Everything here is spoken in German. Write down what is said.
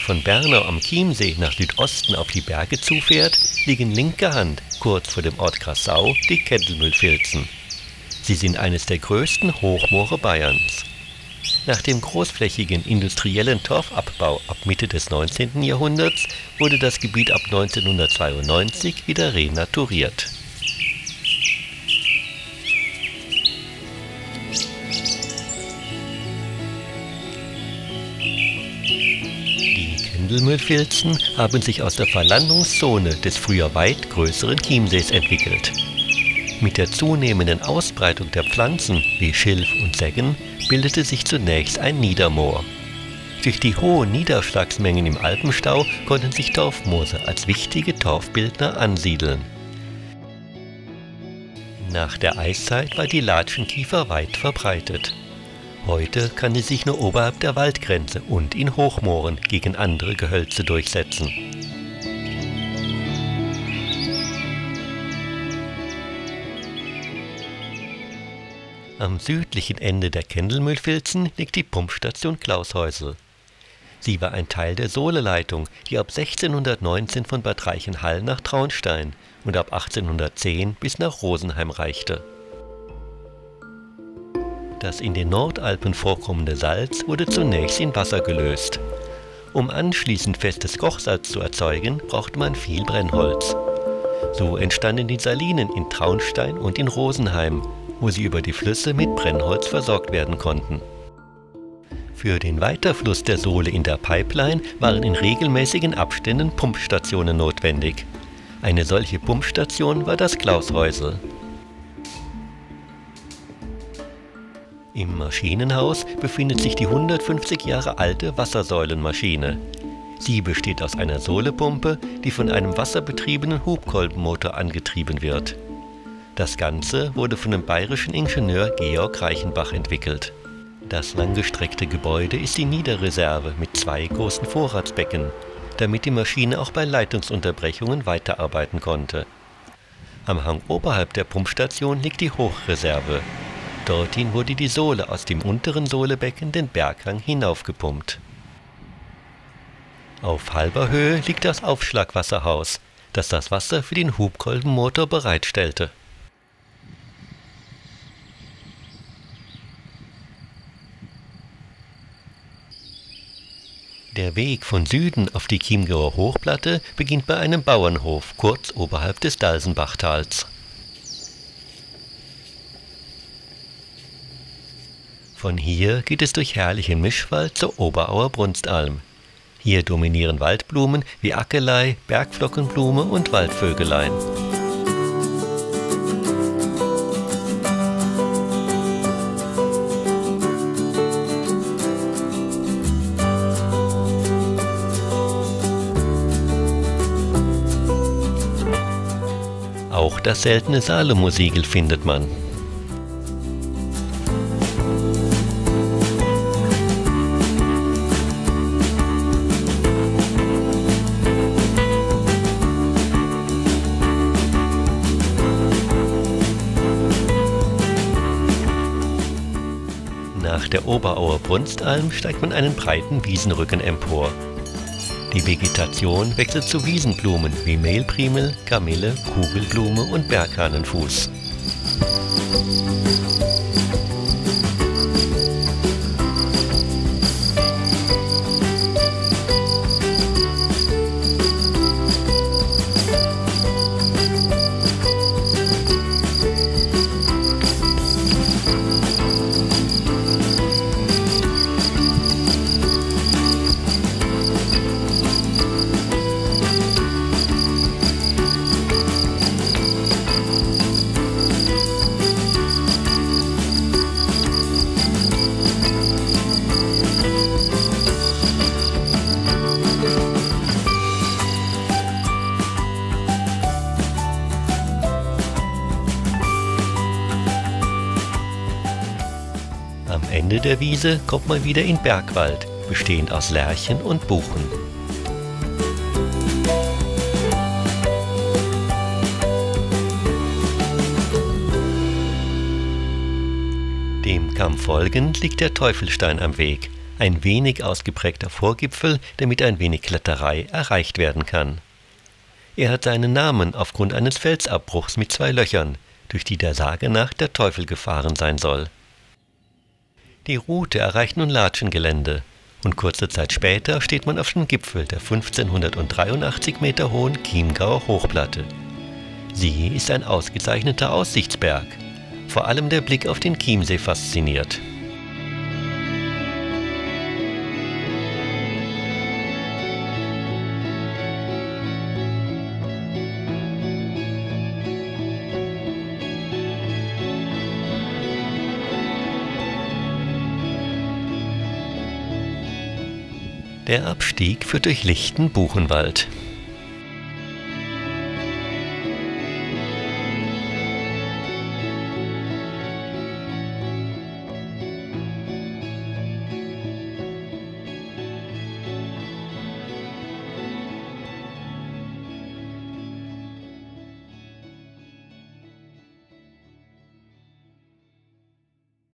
von Bernau am Chiemsee nach Südosten auf die Berge zufährt, liegen linker Hand, kurz vor dem Ort Grassau, die Kendelmühlfilzen. Sie sind eines der größten Hochmoore Bayerns. Nach dem großflächigen industriellen Torfabbau ab Mitte des 19. Jahrhunderts wurde das Gebiet ab 1992 wieder renaturiert. Die Kendelmühlfilzen haben sich aus der Verlandungszone des früher weit größeren Chiemsees entwickelt. Mit der zunehmenden Ausbreitung der Pflanzen wie Schilf und Seggen bildete sich zunächst ein Niedermoor. Durch die hohen Niederschlagsmengen im Alpenstau konnten sich Torfmoose als wichtige Torfbildner ansiedeln. Nach der Eiszeit war die Latschenkiefer weit verbreitet. Heute kann sie sich nur oberhalb der Waldgrenze und in Hochmooren gegen andere Gehölze durchsetzen. Am südlichen Ende der Kendelmühlfilzen liegt die Pumpstation Klaushäusel. Sie war ein Teil der Sohleleitung, die ab 1619 von Bad Reichenhall nach Traunstein und ab 1810 bis nach Rosenheim reichte. Das in den Nordalpen vorkommende Salz wurde zunächst in Wasser gelöst. Um anschließend festes Kochsalz zu erzeugen, brauchte man viel Brennholz. So entstanden die Salinen in Traunstein und in Rosenheim, wo sie über die Flüsse mit Brennholz versorgt werden konnten. Für den Weiterfluss der Sohle in der Pipeline waren in regelmäßigen Abständen Pumpstationen notwendig. Eine solche Pumpstation war das Klaushäusel. Im Maschinenhaus befindet sich die 150 Jahre alte Wassersäulenmaschine. Sie besteht aus einer Sohlepumpe, die von einem wasserbetriebenen Hubkolbenmotor angetrieben wird. Das Ganze wurde von dem bayerischen Ingenieur Georg Reichenbach entwickelt. Das langgestreckte Gebäude ist die Niederreserve mit zwei großen Vorratsbecken, damit die Maschine auch bei Leitungsunterbrechungen weiterarbeiten konnte. Am Hang oberhalb der Pumpstation liegt die Hochreserve. Dorthin wurde die Sohle aus dem unteren Sohlebecken den Berghang hinaufgepumpt. Auf halber Höhe liegt das Aufschlagwasserhaus, das das Wasser für den Hubkolbenmotor bereitstellte. Der Weg von Süden auf die Chiemgauer Hochplatte beginnt bei einem Bauernhof kurz oberhalb des Dalsenbachtals. Von hier geht es durch herrlichen Mischwald zur Oberauer Brunstalm. Hier dominieren Waldblumen wie Ackelei, Bergflockenblume und Waldvögelein. Auch das seltene Salomo-Siegel findet man. Nach der Oberauer Brunstalm steigt man einen breiten Wiesenrücken empor. Die Vegetation wechselt zu Wiesenblumen wie Mehlprimel, Kamille, Kugelblume und Berghahnenfuß. Ende der Wiese kommt man wieder in Bergwald, bestehend aus Lärchen und Buchen. Dem Kamm folgend liegt der Teufelstein am Weg, ein wenig ausgeprägter Vorgipfel, der mit ein wenig Kletterei erreicht werden kann. Er hat seinen Namen aufgrund eines Felsabbruchs mit zwei Löchern, durch die der Sage nach der Teufel gefahren sein soll. Die Route erreicht nun Latschengelände und kurze Zeit später steht man auf dem Gipfel der 1583 Meter hohen Chiemgauer Hochplatte. Sie ist ein ausgezeichneter Aussichtsberg. Vor allem der Blick auf den Chiemsee fasziniert. Der Abstieg führt durch lichten Buchenwald.